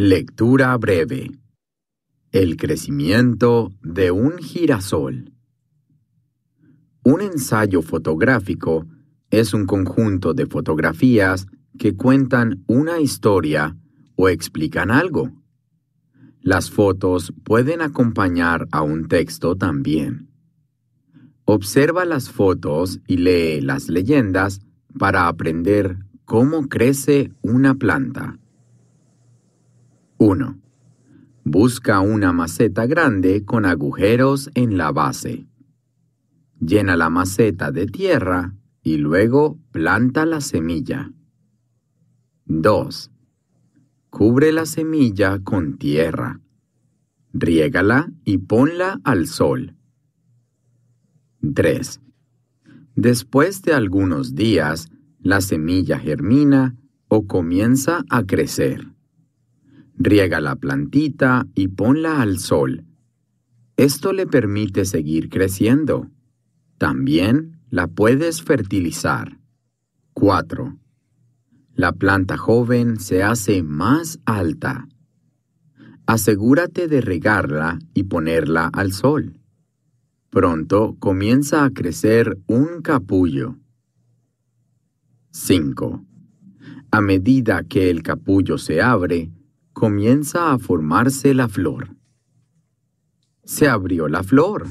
Lectura breve. El crecimiento de un girasol. Un ensayo fotográfico es un conjunto de fotografías que cuentan una historia o explican algo. Las fotos pueden acompañar a un texto también. Observa las fotos y lee las leyendas para aprender cómo crece una planta. 1. Busca una maceta grande con agujeros en la base. Llena la maceta de tierra y luego planta la semilla. 2. Cubre la semilla con tierra. Riégala y ponla al sol. 3. Después de algunos días, la semilla germina o comienza a crecer. Riega la plantita y ponla al sol. Esto le permite seguir creciendo. También la puedes fertilizar. 4. La planta joven se hace más alta. Asegúrate de regarla y ponerla al sol. Pronto comienza a crecer un capullo. 5. A medida que el capullo se abre, comienza a formarse la flor. Se abrió la flor.